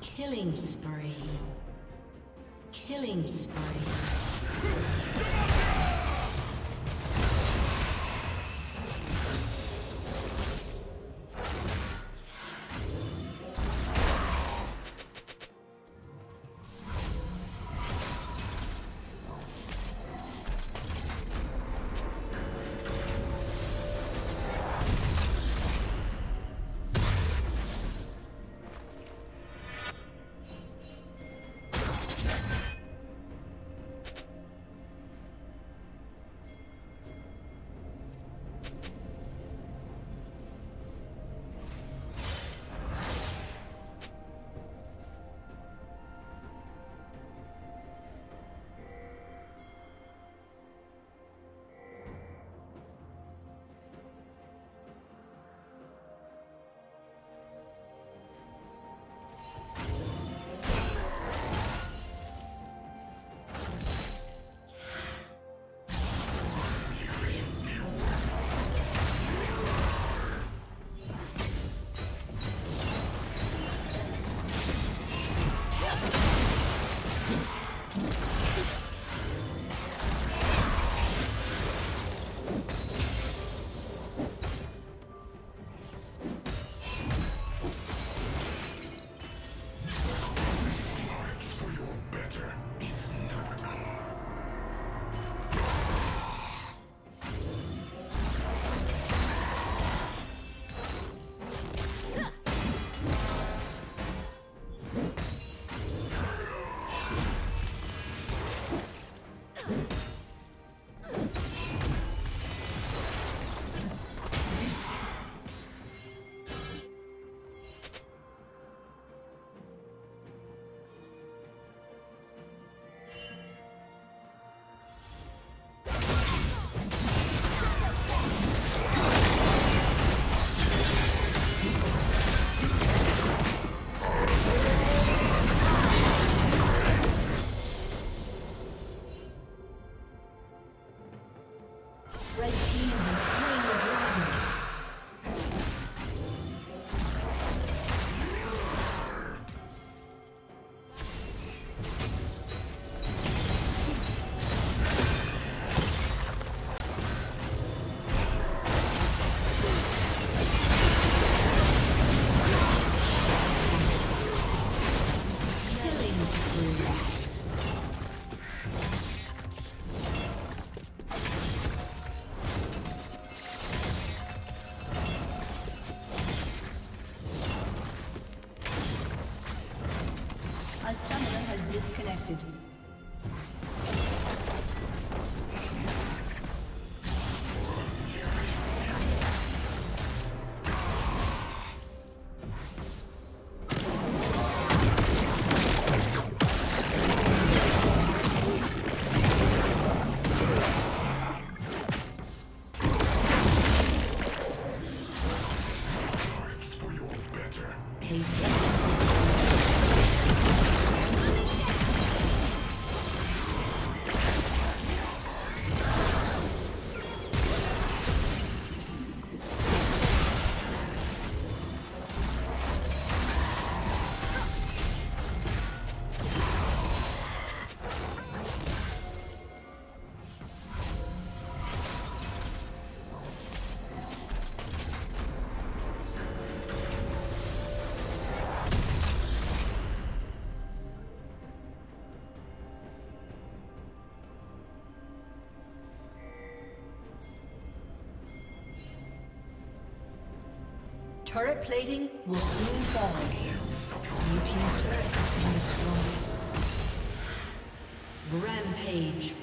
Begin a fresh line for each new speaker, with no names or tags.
Killing spree. Killing spree. disconnected. Turret plating will soon fall. New team's turret destroyed. Rampage.